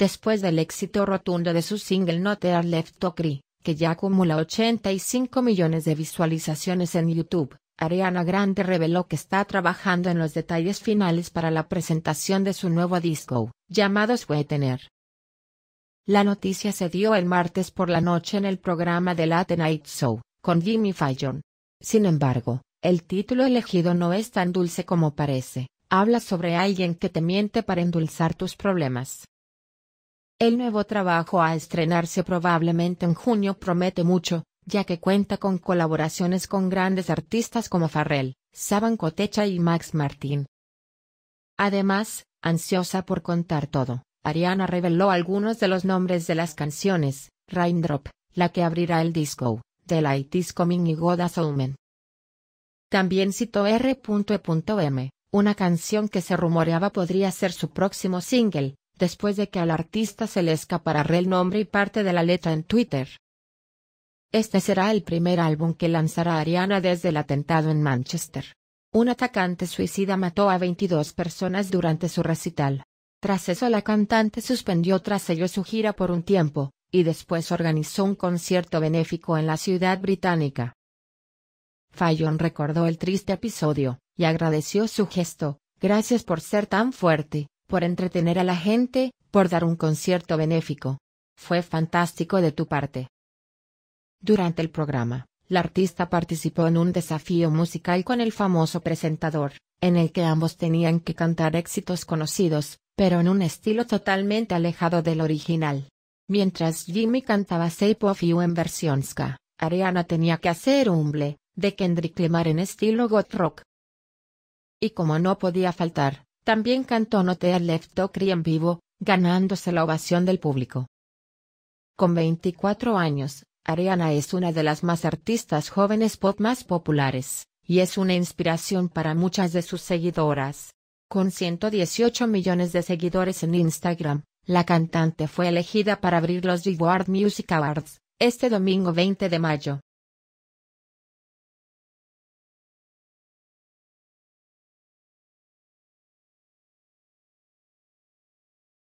después del éxito rotundo de su single No Tear Left to Cry, que ya acumula 85 millones de visualizaciones en YouTube. Ariana Grande reveló que está trabajando en los detalles finales para la presentación de su nuevo disco, llamado Sweetener. La noticia se dio el martes por la noche en el programa The Late Night Show, con Jimmy Fallon. Sin embargo, el título elegido no es tan dulce como parece, habla sobre alguien que te miente para endulzar tus problemas. El nuevo trabajo a estrenarse probablemente en junio promete mucho, ya que cuenta con colaboraciones con grandes artistas como Farrell, Saban Cotecha y Max Martin. Además, ansiosa por contar todo, Ariana reveló algunos de los nombres de las canciones, Raindrop, la que abrirá el disco, The Light is Coming y Goda Omen. También citó R.E.M., una canción que se rumoreaba podría ser su próximo single, después de que al artista se le escapara el nombre y parte de la letra en Twitter. Este será el primer álbum que lanzará Ariana desde el atentado en Manchester. Un atacante suicida mató a 22 personas durante su recital. Tras eso la cantante suspendió tras ello su gira por un tiempo, y después organizó un concierto benéfico en la ciudad británica. Fallon recordó el triste episodio, y agradeció su gesto, gracias por ser tan fuerte, por entretener a la gente, por dar un concierto benéfico. Fue fantástico de tu parte. Durante el programa, la artista participó en un desafío musical con el famoso presentador, en el que ambos tenían que cantar éxitos conocidos, pero en un estilo totalmente alejado del original. Mientras Jimmy cantaba Shape of You en versión ska, Ariana tenía que hacer Humble, de Kendrick Lamar en estilo goth rock. Y como no podía faltar, también cantó No Te Left Cry en vivo, ganándose la ovación del público. Con 24 años, Ariana es una de las más artistas jóvenes pop más populares, y es una inspiración para muchas de sus seguidoras. Con 118 millones de seguidores en Instagram, la cantante fue elegida para abrir los Billboard Music Awards, este domingo 20 de mayo.